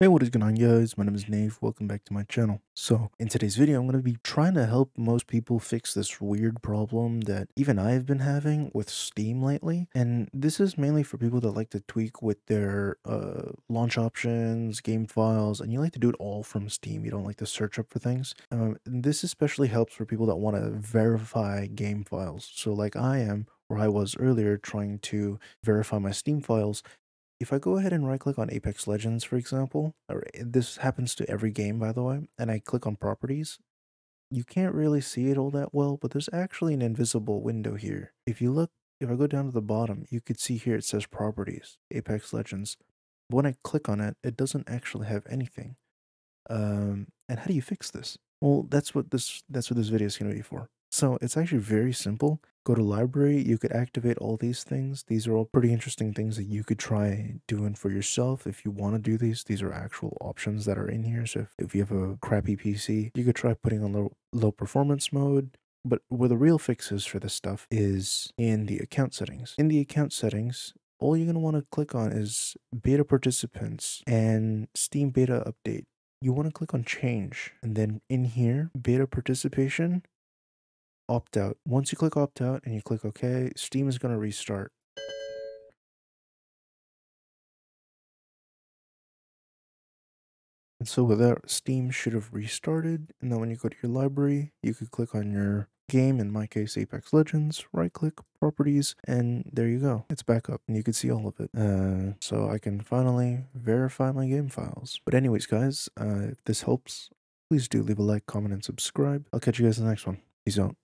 Hey, what is going on guys? My name is Nave. Welcome back to my channel. So in today's video, I'm going to be trying to help most people fix this weird problem that even I have been having with Steam lately. And this is mainly for people that like to tweak with their uh, launch options, game files, and you like to do it all from Steam. You don't like to search up for things. Um, this especially helps for people that want to verify game files. So like I am, where I was earlier trying to verify my Steam files, if I go ahead and right click on Apex Legends, for example, eh, this happens to every game, by the way, and I click on properties, you can't really see it all that well, but there's actually an invisible window here. If you look, if I go down to the bottom, you could see here it says properties, Apex Legends. But when I click on it, it doesn't actually have anything. Um, and how do you fix this? Well, that's what this that's what this video is going to be for. So it's actually very simple. Go to library, you could activate all these things. These are all pretty interesting things that you could try doing for yourself if you want to do these. These are actual options that are in here. So if, if you have a crappy PC, you could try putting on low, low performance mode. But where the real fix is for this stuff is in the account settings. In the account settings, all you're going to want to click on is beta participants and Steam beta update. You want to click on change and then in here, beta participation, opt out. Once you click opt out and you click OK, Steam is going to restart. And so with that, Steam should have restarted. And then when you go to your library, you could click on your game, in my case, Apex Legends, right click, properties, and there you go. It's back up and you can see all of it. Uh, so I can finally verify my game files. But anyways, guys, uh, if this helps, please do leave a like, comment, and subscribe. I'll catch you guys in the next one. Peace out.